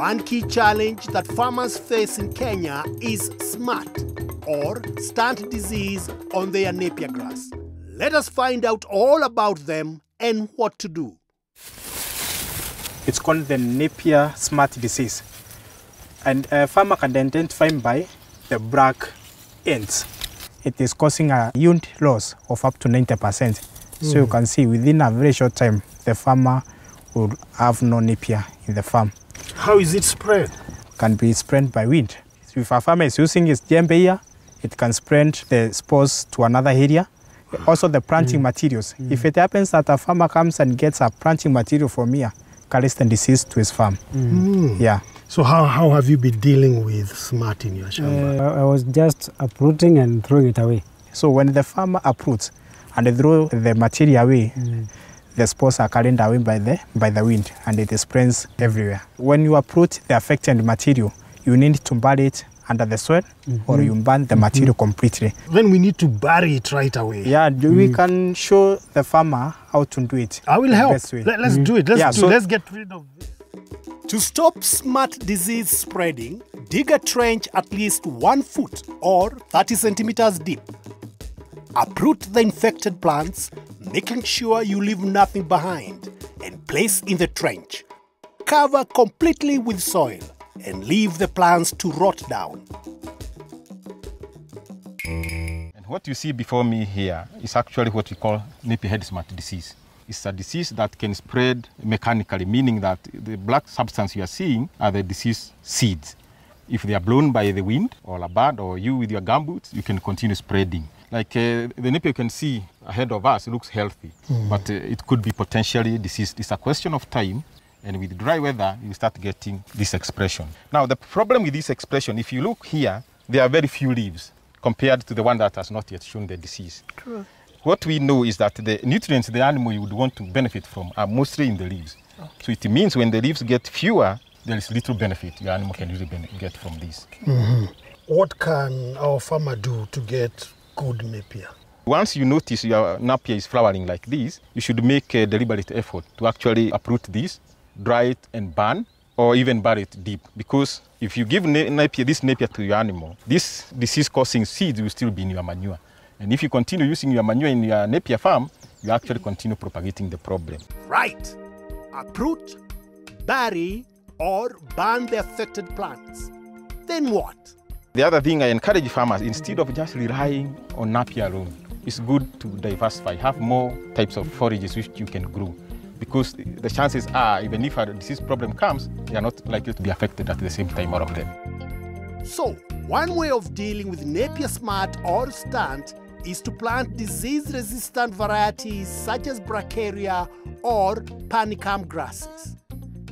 One key challenge that farmers face in Kenya is smut or stunt disease on their napier grass. Let us find out all about them and what to do. It's called the Napier smut disease. And a farmer can identify by the black ends. It is causing a yield loss of up to 90%. So you mm. can see within a very short time, the farmer will have no napier in the farm. How is it spread? Can be spread by wind. If a farmer is using his jembe here, it can spread the spores to another area. Also the planting mm. materials. Mm. If it happens that a farmer comes and gets a planting material from here, carries the disease to his farm. Mm. Yeah. So how, how have you been dealing with smut in your shamba? Uh, I was just uprooting and throwing it away. So when the farmer uproots and they throw the material away, the spores are carried away by the, by the wind and it spreads everywhere. When you uproot the affected material, you need to bury it under the soil or mm-hmm. you burn the mm-hmm. material completely. then we need to bury it right away. Yeah, do- we mm. can show the farmer how to do it. I will help. best. Let, us do it. Let's Yeah, do so- Let's get rid of this. To stop smut disease spreading, dig a trench at least one foot or 30 centimeters deep. Uproot the infected plants, making sure you leave nothing behind, and place in the trench. Cover completely with soil and leave the plants to rot down. And what you see before me here is actually what we call napier head smut disease. It's a disease that can spread mechanically, meaning that the black substance you are seeing are the disease seeds. If they are blown by the wind or a bird or you with your gumboots, you can continue spreading. Like uh, the napier you can see ahead of us looks healthy, but uh, it could be potentially diseased. It's a question of time, and with dry weather, you start getting this expression. Now, the problem with this expression, if you look here, there are very few leaves compared to the one that has not yet shown the disease. True. What we know is that the nutrients the animal would want to benefit from are mostly in the leaves. So it means when the leaves get fewer, there is little benefit your animal can really get from this. Mm-hmm. What can our farmer do to get good napier? Once you notice your napier is flowering like this, you should make a deliberate effort to actually uproot this, dry it and burn, or even bury it deep. Because if you give napier, this napier to your animal, this disease-causing seeds will still be in your manure. And if you continue using your manure in your napier farm, you actually continue propagating the problem. Right. Uproot, bury, or burn the affected plants. Then what? The other thing I encourage farmers, instead of just relying on napier alone, it's good to diversify, have more types of forages which you can grow. Because the chances are, even if a disease problem comes, they are not likely to be affected at the same time, all of them. So, one way of dealing with Napier smut or stunt is to plant disease-resistant varieties such as Brachiaria or Panicum grasses.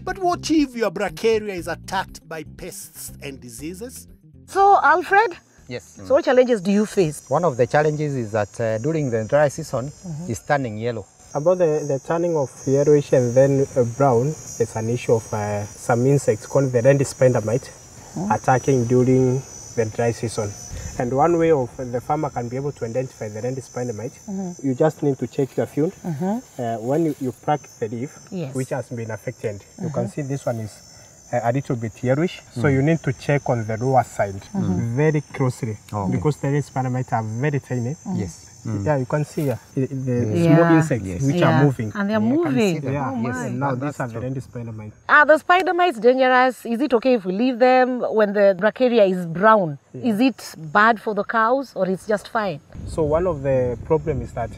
But what if your Brachiaria is attacked by pests and diseases? So, Alfred, Yes. so what challenges do you face? One of the challenges is that uh, during the dry season, it's turning yellow. About the, the turning of yellowish and then uh, brown, it's an issue of uh, some insects called the red spider mite attacking during the dry season. And one way of the farmer can be able to identify the red spider mite, you just need to check your field. Mm -hmm. Uh, when you, you pluck the leaf, Yes. which has been affected, you can see this one is a little bit yellowish. So mm. you need to check on the lower side mm-hmm. Mm-hmm. very closely oh. because the red spider mite are very tiny. Mm. Yes. Mm. Yeah, you can see uh, the, the Yeah. small insects Yes. which Yeah, are moving. And they're Yeah, I can see moving. Oh yeah, Oh yes. And now That's these are true. the red spider mite. Are the spider mites dangerous? Is it okay if we leave them when the brachiaria is brown? Is it bad for the cows or it's just fine? So one of the problem is that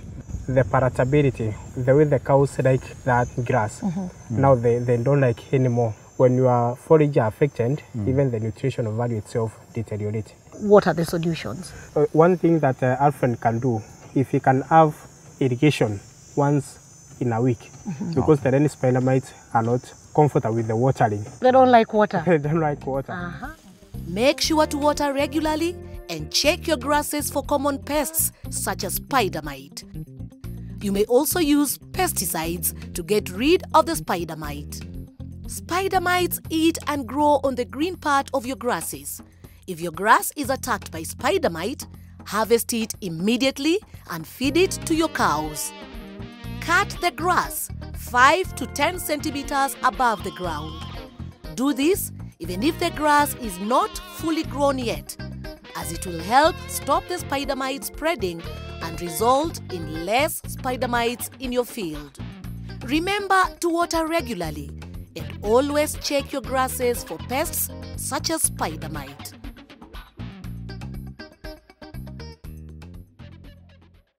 the palatability, the way the cows like that grass, mm-hmm. now they, they don't like anymore. When your forage are affected, even the nutritional value itself deteriorates. What are the solutions? Uh, one thing that uh, Alfred can do, if he can have irrigation once in a week, because the rain spider mites are not comfortable with the watering. They don't like water. they don't like water. Uh-huh. Make sure to water regularly and check your grasses for common pests such as spider mite. You may also use pesticides to get rid of the spider mite. Spider mites eat and grow on the green part of your grasses. If your grass is attacked by spider mite, harvest it immediately and feed it to your cows. Cut the grass 5 to 10 centimeters above the ground. Do this even if the grass is not fully grown yet, as it will help stop the spider mite spreading and result in less spider mites in your field. Remember to water regularly and always check your grasses for pests such as spider mite.